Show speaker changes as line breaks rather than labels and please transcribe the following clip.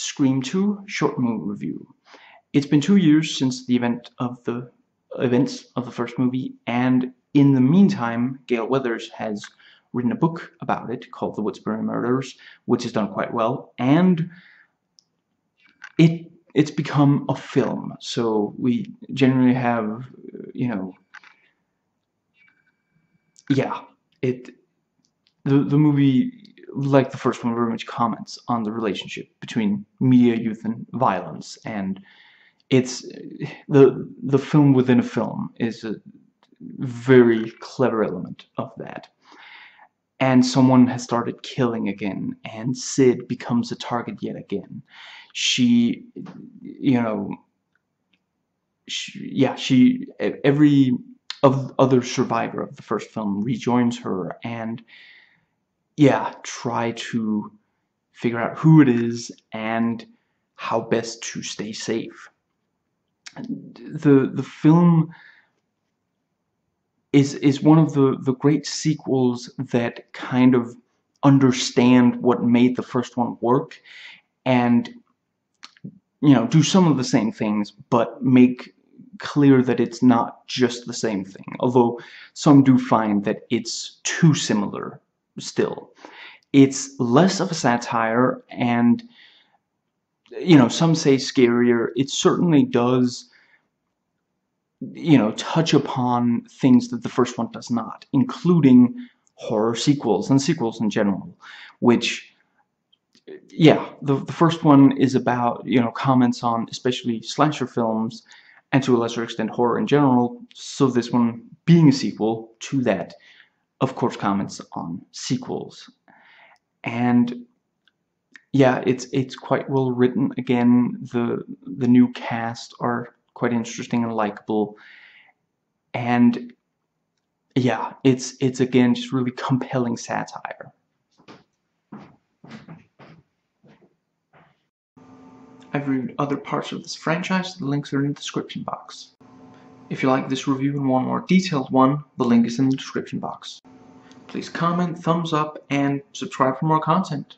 Scream 2 short movie review. It's been two years since the event of the events of the first movie, and in the meantime, Gale Weathers has written a book about it called The Woodsboro Murders, which has done quite well, and it it's become a film. So we generally have, you know, yeah, it the the movie like the first one very much comments on the relationship between media, youth, and violence, and it's the the film within a film is a very clever element of that. And someone has started killing again, and Sid becomes a target yet again. She, you know, she, yeah, she every of other survivor of the first film rejoins her and yeah, try to figure out who it is and how best to stay safe. The the film is is one of the the great sequels that kind of understand what made the first one work and you know do some of the same things but make clear that it's not just the same thing although some do find that it's too similar still. It's less of a satire and you know, some say scarier. It certainly does you know, touch upon things that the first one does not, including horror sequels and sequels in general, which yeah, the, the first one is about, you know, comments on especially slasher films and to a lesser extent horror in general, so this one being a sequel to that of course comments on sequels. And yeah it's it's quite well written. Again the the new cast are quite interesting and likable. And yeah it's it's again just really compelling satire. I've reviewed other parts of this franchise, the links are in the description box. If you like this review and want a more detailed one, the link is in the description box. Please comment, thumbs up, and subscribe for more content.